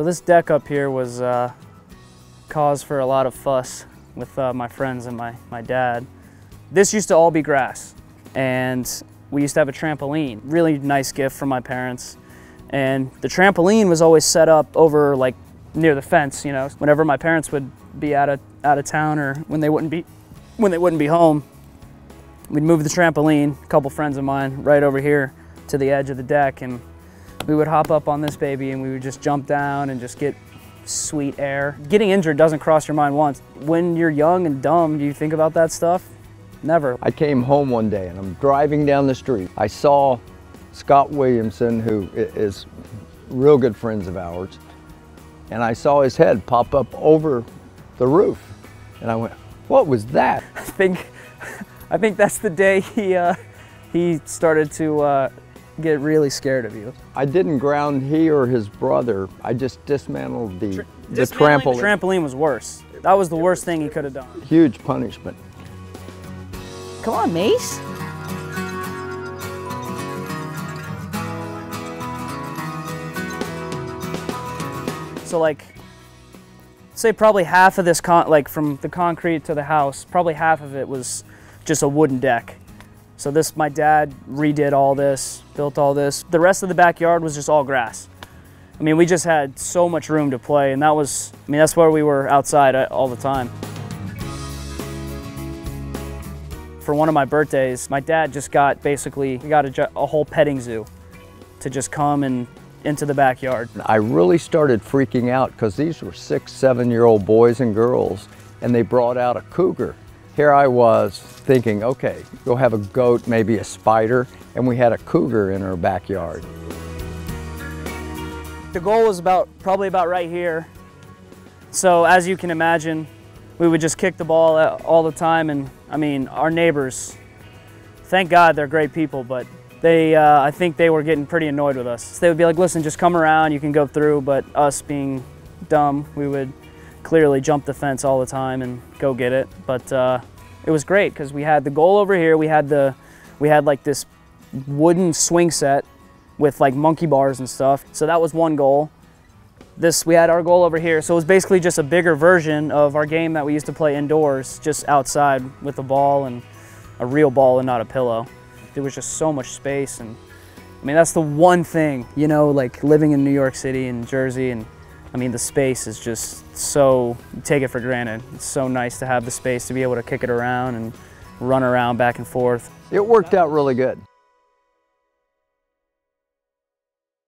So this deck up here was uh, cause for a lot of fuss with uh, my friends and my, my dad. This used to all be grass and we used to have a trampoline. Really nice gift from my parents. And the trampoline was always set up over like near the fence, you know. Whenever my parents would be out of, out of town or when they wouldn't be, when they wouldn't be home, we'd move the trampoline, a couple friends of mine, right over here to the edge of the deck and we would hop up on this baby and we would just jump down and just get sweet air. Getting injured doesn't cross your mind once. When you're young and dumb, do you think about that stuff? Never. I came home one day and I'm driving down the street. I saw Scott Williamson, who is real good friends of ours, and I saw his head pop up over the roof. And I went, what was that? I think, I think that's the day he, uh, he started to uh, get really scared of you. I didn't ground he or his brother. I just dismantled the, the trampoline. The trampoline was worse. That was the worst thing he could have done. Huge punishment. Come on, Mace. So like, say probably half of this, con like from the concrete to the house, probably half of it was just a wooden deck. So this, my dad redid all this, built all this. The rest of the backyard was just all grass. I mean, we just had so much room to play and that was, I mean, that's where we were outside uh, all the time. For one of my birthdays, my dad just got basically, we got a, a whole petting zoo to just come and into the backyard. I really started freaking out because these were six, seven year old boys and girls and they brought out a cougar here I was thinking, okay, go have a goat, maybe a spider, and we had a cougar in our backyard. The goal was about probably about right here. So as you can imagine, we would just kick the ball all the time. And I mean, our neighbors, thank God they're great people, but they, uh, I think they were getting pretty annoyed with us. So they would be like, listen, just come around, you can go through. But us being dumb, we would clearly jump the fence all the time and go get it. But uh, it was great because we had the goal over here. We had the, we had like this wooden swing set with like monkey bars and stuff. So that was one goal. This, we had our goal over here. So it was basically just a bigger version of our game that we used to play indoors, just outside with a ball and a real ball and not a pillow. There was just so much space and I mean, that's the one thing, you know, like living in New York City and Jersey and I mean, the space is just so, take it for granted. It's so nice to have the space to be able to kick it around and run around back and forth. It worked out really good.